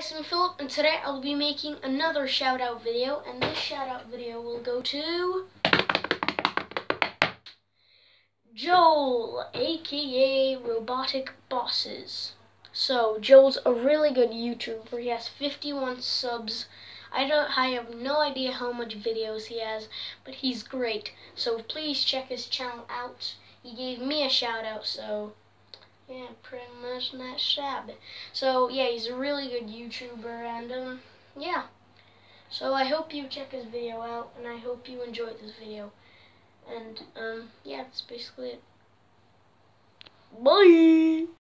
guys, I'm Philip, and today I'll be making another shout out video, and this shout out video will go to Joel, aka Robotic Bosses. So Joel's a really good YouTuber. He has 51 subs. I don't I have no idea how much videos he has, but he's great. So please check his channel out. He gave me a shout out, so yeah, pretty much that shabby. So yeah, he's a really good YouTuber, and um, yeah. So I hope you check his video out, and I hope you enjoyed this video. And um, yeah, that's basically it. Bye.